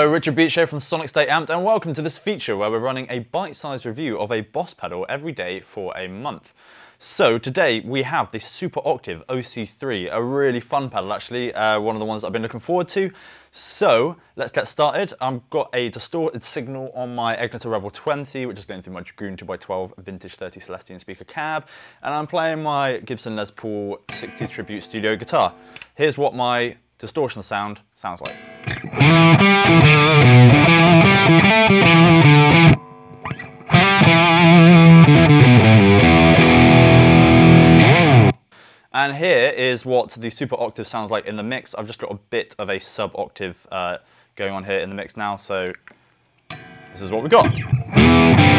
Hello, Richard Beach from Sonic State Amped, and welcome to this feature where we're running a bite-sized review of a Boss pedal every day for a month. So today we have the Super Octave OC3, a really fun pedal actually, uh, one of the ones I've been looking forward to. So let's get started. I've got a distorted signal on my Egnater Rebel 20, which is going through my Dragoon 2x12 vintage 30 Celestion speaker cab, and I'm playing my Gibson Les Paul 60s Tribute Studio guitar. Here's what my distortion sound sounds like. And here is what the super octave sounds like in the mix. I've just got a bit of a sub octave uh, going on here in the mix now, so this is what we've got.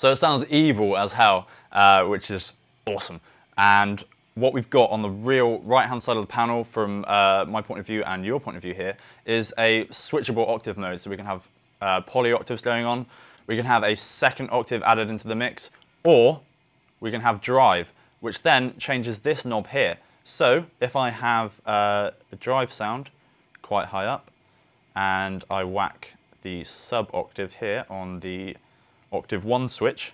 So it sounds evil as hell, uh, which is awesome. And what we've got on the real right-hand side of the panel from uh, my point of view and your point of view here is a switchable octave mode. So we can have uh, poly octaves going on, we can have a second octave added into the mix, or we can have drive, which then changes this knob here. So if I have uh, a drive sound quite high up, and I whack the sub octave here on the octave 1 switch.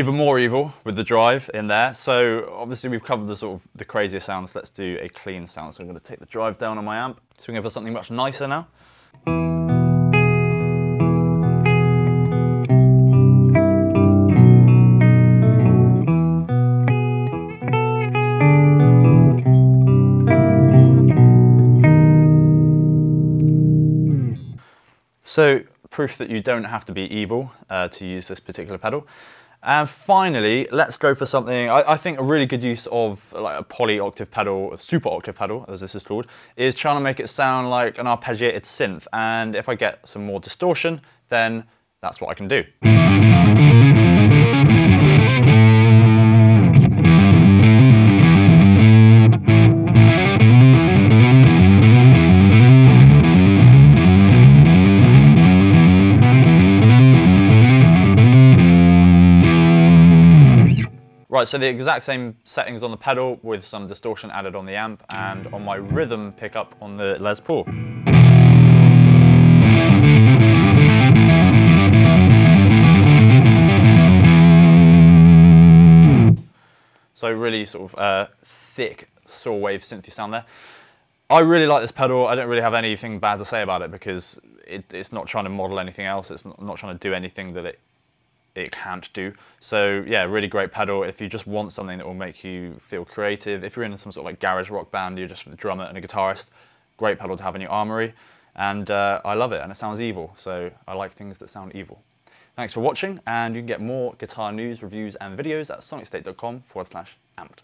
Even more evil with the drive in there. So obviously we've covered the sort of the crazier sounds. Let's do a clean sound. So I'm going to take the drive down on my amp. Swing over something much nicer now. So proof that you don't have to be evil uh, to use this particular pedal. And finally, let's go for something, I, I, think a really good use of like a poly octave pedal, a super octave pedal, as this is called, is trying to make it sound like an arpeggiated synth. And if I get some more distortion, then that's what I can do. Right, so the exact same settings on the pedal with some distortion added on the amp and on my rhythm pickup on the Les Paul. So really sort of uh, thick saw wave synthy sound there. I really like this pedal. I don't really have anything bad to say about it because it, it's not trying to model anything else. It's not, not trying to do anything that it it can't do. So yeah, really great pedal. If you just want something that will make you feel creative, if you're in some sort of like garage rock band, you're just a drummer and a guitarist, great pedal to have in your armory. And uh, I love it, and it sounds evil, so I like things that sound evil. Thanks for watching, and you can get more guitar news, reviews, and videos at sonicstate.com forward slash amped.